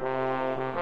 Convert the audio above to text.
Música